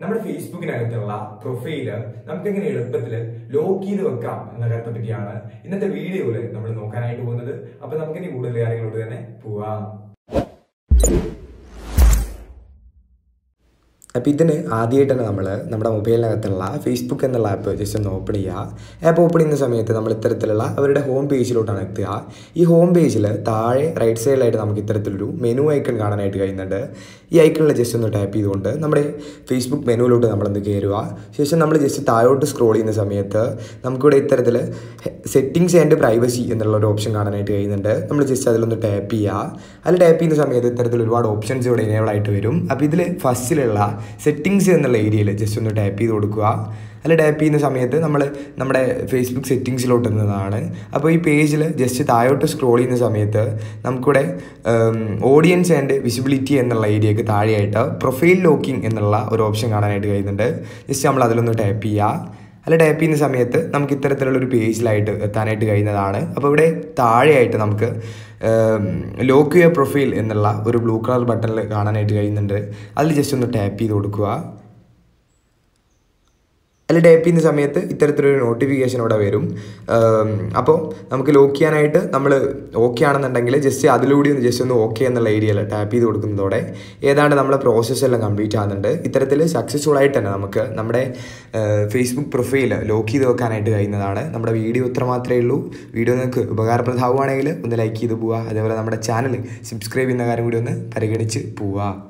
നമ്മുടെ ഫേസ്ബുക്കിനകത്തുള്ള പ്രൊഫൈൽ നമുക്ക് എങ്ങനെ എളുപ്പത്തിൽ ലോക്ക് ചെയ്ത് വെക്കാം എന്ന കാര്യത്തെ പറ്റിയാണ് ഇന്നത്തെ വീഡിയോയിൽ നമ്മൾ നോക്കാനായിട്ട് പോകുന്നത്. അപ്പൊ നമുക്കിനി കൂടുതൽ കാര്യങ്ങളോട് തന്നെ പോവാം. അപ്പോൾ ഇതിന് ആദ്യമായിട്ട് തന്നെ നമ്മൾ നമ്മുടെ മൊബൈലിനകത്തുള്ള ഫേസ്ബുക്ക് എന്നുള്ള ആപ്പ് ജസ്റ്റ് ഒന്ന് ഓപ്പൺ ചെയ്യുക ആപ്പ് ഓപ്പൺ ചെയ്യുന്ന സമയത്ത് നമ്മൾ ഇത്തരത്തിലുള്ള അവരുടെ ഹോം പേജിലോട്ടാണ് എത്തുക. ഈ ഹോം പേജിൽ താഴെ റൈറ്റ് സൈഡിലായിട്ട് നമുക്ക് ഇത്തരത്തിലൊരു മെനു ഐക്കൺ കാണാനായിട്ട് കഴിയുന്നുണ്ട്. ഈ ഐക്കണിൽ ജസ്റ്റ് ഒന്ന് ടാപ്പ് ചെയ്തുകൊണ്ട് നമ്മുടെ ഫേസ്ബുക്ക് മെനുവിലോട്ട് നമ്മളൊന്ന് കയറുക ശേഷം നമ്മൾ ജസ്റ്റ് താഴോട്ട് സ്ക്രോൾ ചെയ്യുന്ന സമയത്ത് നമുക്കിവിടെ ഇത്തരത്തിൽ സെറ്റിങ്സ് ആൻഡ് പ്രൈവസി എന്നുള്ള ഒരു ഓപ്ഷൻ കാണാനായിട്ട് കഴിയുന്നുണ്ട്. നമ്മൾ ജസ്റ്റ് അതിലൊന്ന് ടാപ്പ് ചെയ്യുക അതിൽ ടാപ്പ് ചെയ്യുന്ന സമയത്ത് ഇത്തരത്തിൽ ഒരുപാട് ഓപ്ഷൻസ് ഇവിടെ ഇനേബിൾ ആയിട്ട് വരും. അപ്പോൾ ഇതിൽ ഫസ്റ്റിലുള്ള സെറ്റിങ്സ് എന്നുള്ള ഏരിയയിൽ ജസ്റ്റ് ഒന്ന് ടാപ്പ് ചെയ്ത് കൊടുക്കുക. അല്ല ടാപ്പ് ചെയ്യുന്ന സമയത്ത് നമ്മൾ നമ്മുടെ ഫേസ്ബുക്ക് സെറ്റിങ്സിലോട്ട് എന്നതാണ് അപ്പോൾ ഈ പേജിൽ ജസ്റ്റ് താഴോട്ട് സ്ക്രോൾ ചെയ്യുന്ന സമയത്ത് നമുക്കിവിടെ ഓഡിയൻസ് ആൻഡ് വിസിബിലിറ്റി എന്നുള്ള ഏരിയക്ക് താഴെയായിട്ട് പ്രൊഫൈൽ ലോക്കിംഗ് എന്നുള്ള ഒരു ഓപ്ഷൻ കാണാനായിട്ട് കഴിയുന്നുണ്ട്. ജസ്റ്റ് നമ്മൾ അതിലൊന്ന് ടാപ്പ് ചെയ്യുക. അല്ല ടൈപ്പ് ചെയ്യുന്ന സമയത്ത് നമുക്ക് ഇത്തരത്തിലുള്ള ഒരു പേജിലായിട്ട് എത്താനായിട്ട് കഴിയുന്നതാണ്. അപ്പോൾ ഇവിടെ താഴെയായിട്ട് നമുക്ക് ലോക്ക് യുവർ പ്രൊഫൈൽ എന്നുള്ള ഒരു ബ്ലൂ കളർ ബട്ടണിൽ കാണാനായിട്ട് കഴിയുന്നുണ്ട്. അതിൽ ജസ്റ്റ് ഒന്ന് ടാപ്പ് ചെയ്ത് കൊടുക്കുക. അതിൽ ടൈപ്പ് ചെയ്യുന്ന സമയത്ത് ഇത്തരത്തിലൊരു നോട്ടിഫിക്കേഷൻ ഇവിടെ വരും. അപ്പോൾ നമുക്ക് ലോക്ക് ചെയ്യാനായിട്ട് നമ്മൾ ഓക്കെ ആണെന്നുണ്ടെങ്കിൽ ജസ്റ്റ് അതിലൂടെ ഒന്ന് ജസ്റ്റ് ഒന്ന് ഓക്കെ എന്നുള്ള ഏരിയയിൽ ടാപ്പ് ചെയ്ത് കൊടുക്കുന്നതോടെ ഏതാണ്ട് നമ്മുടെ പ്രോസസ്സ് എല്ലാം കംപ്ലീറ്റ് ആകുന്നുണ്ട് ഇത്തരത്തിൽ സക്സസ്ഫുൾ ആയിട്ട് തന്നെ നമുക്ക് നമ്മുടെ ഫേസ്ബുക്ക് പ്രൊഫൈൽ ലോക്ക് ചെയ്ത് വെക്കാനായിട്ട് കഴിയുന്നതാണ്. നമ്മുടെ വീഡിയോ ഇത്ര മാത്രമേ ഉള്ളൂ. വീഡിയോ നിങ്ങൾക്ക് ഉപകാരപ്രദമാവുകയാണെങ്കിൽ ഒന്ന് ലൈക്ക് ചെയ്ത് പോവുക. അതേപോലെ നമ്മുടെ ചാനൽ സബ്സ്ക്രൈബ് ചെയ്യുന്ന കാര്യം കൂടി ഒന്ന് പരിഗണിച്ച് പോവുക.